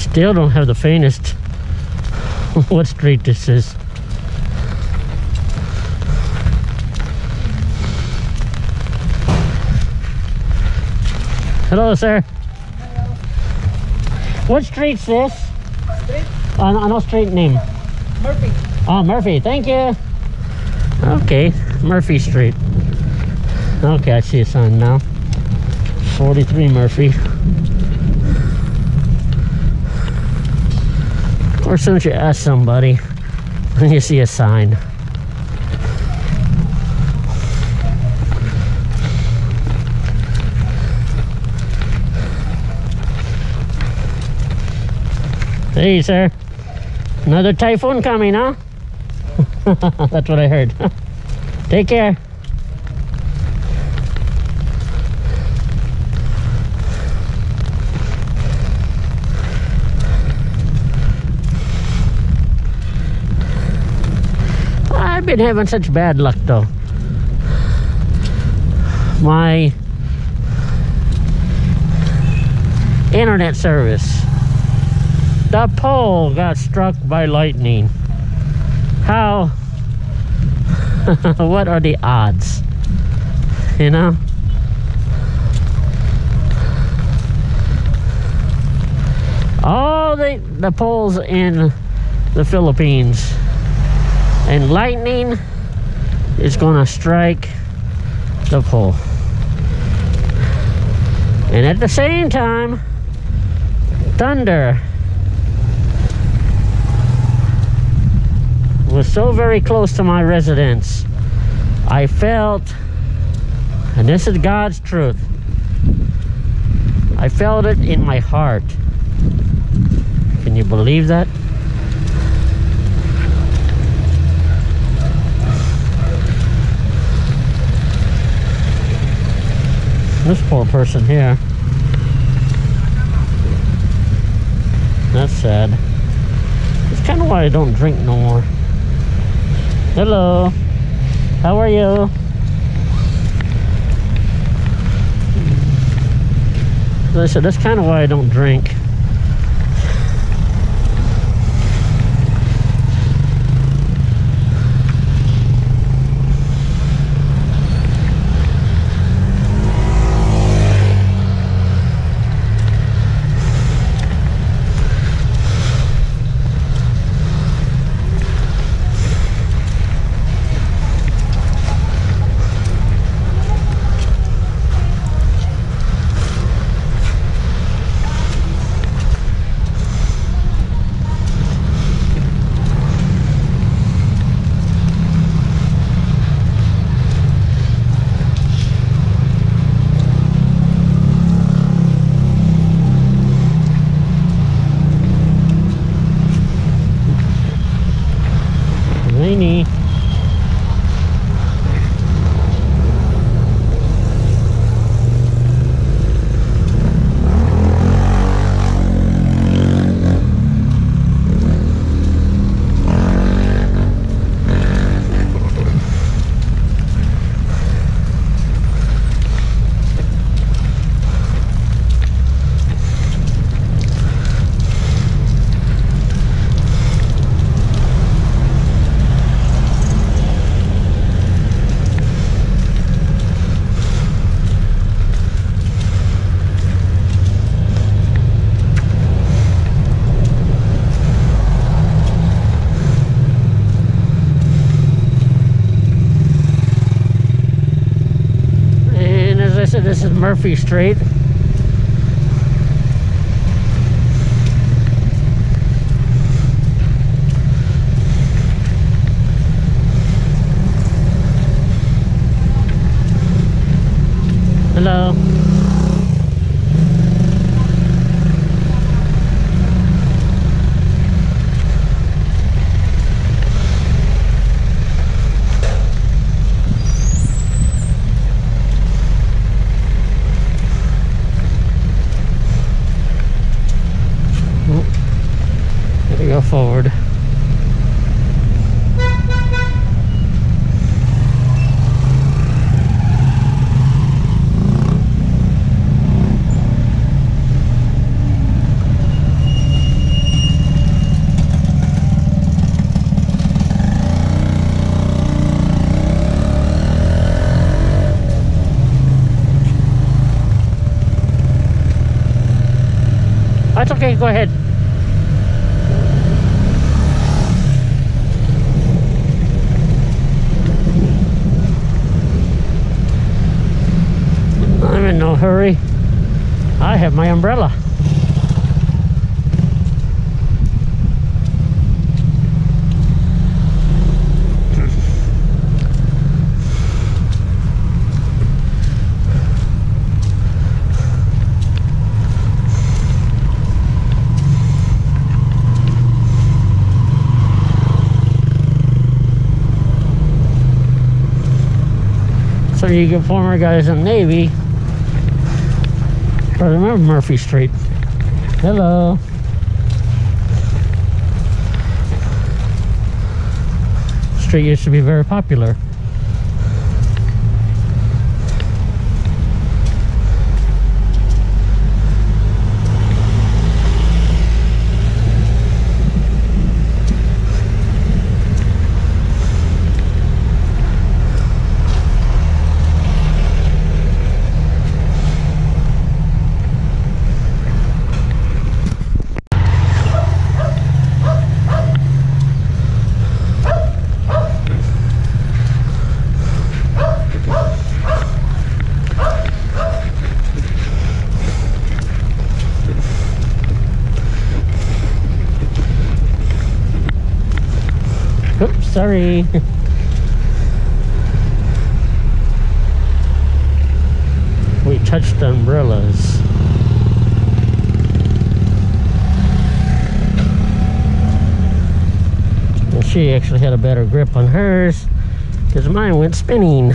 Still don't have the faintest what street this is. Hello, sir. What street's this? Street? Uh, no, no street name. Murphy. Oh, Murphy. Thank you. Okay, Murphy Street. Okay, I see a sign now. 43 Murphy. Of course, don't you ask somebody when you see a sign? Hey, sir. Another typhoon coming, huh? That's what I heard. Take care. I've been having such bad luck though. My internet service. The pole got struck by lightning. How? what are the odds? You know? All the, the poles in the Philippines and lightning is gonna strike the pole. And at the same time, thunder was so very close to my residence. I felt, and this is God's truth, I felt it in my heart. Can you believe that? This poor person here. That's sad. It's kind of why I don't drink no more. Hello. How are you? Said, that's kind of why I don't drink. Rainy. And as I said, this is Murphy Street. Hello. go forward. That's okay, go ahead. I'm in no hurry. I have my umbrella. So you get former guys in the Navy. But remember Murphy Street. Hello. Street used to be very popular. Sorry. we touched umbrellas. She actually had a better grip on hers because mine went spinning.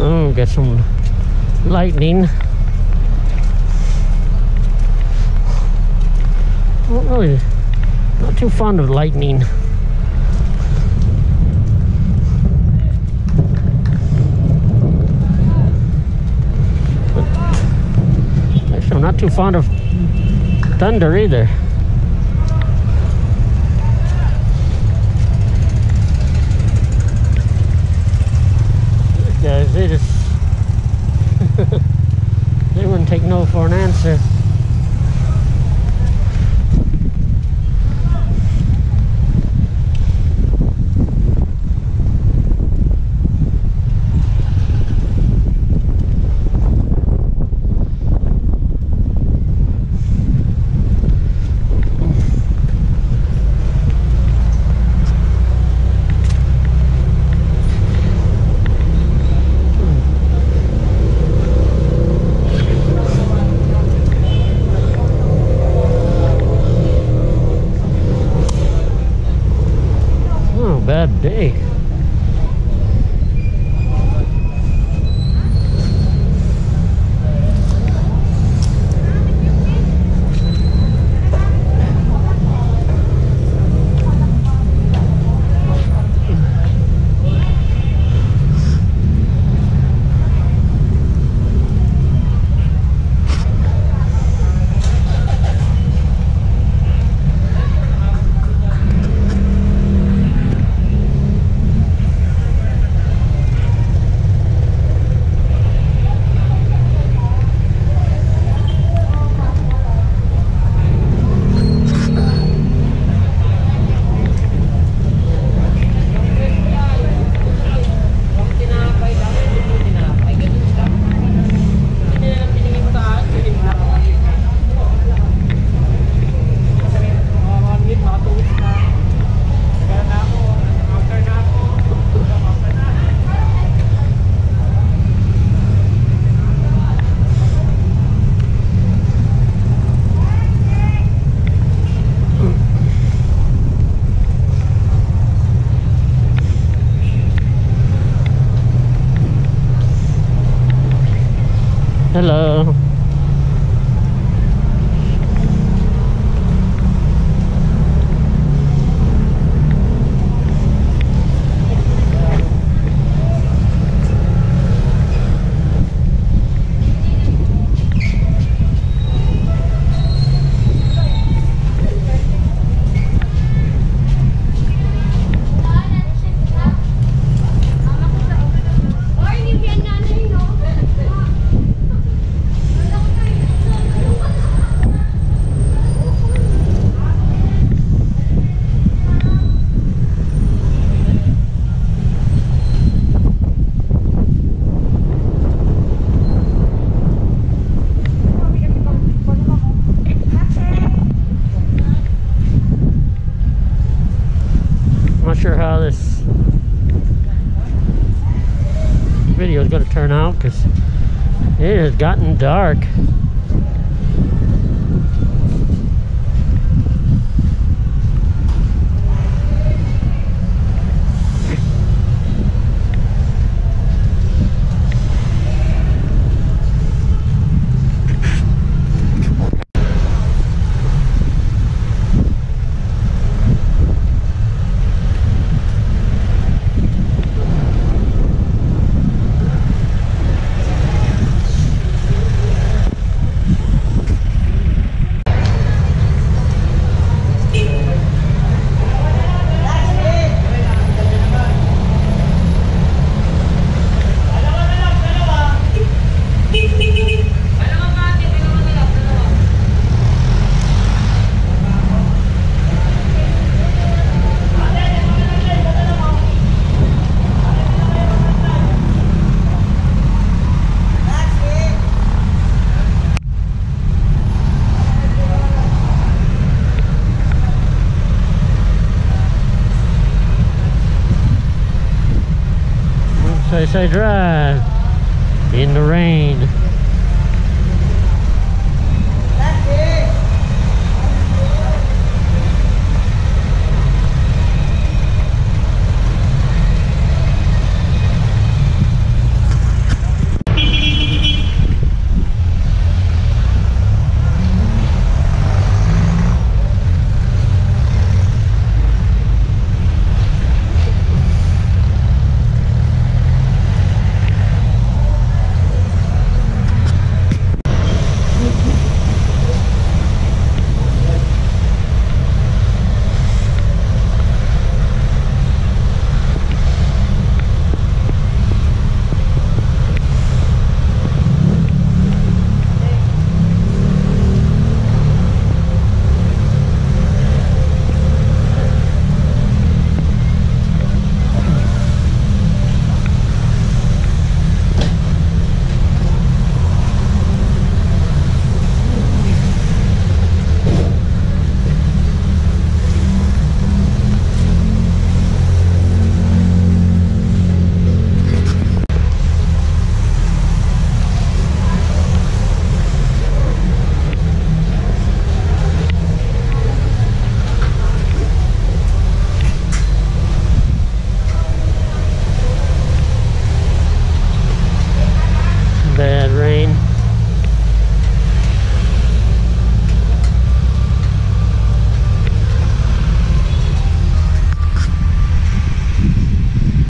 Oh, get some lightning. Not really, not too fond of lightning. Actually, I'm not too fond of thunder either. Guys, they just they wouldn't take no for an answer. Dark. Say, drive in the rain.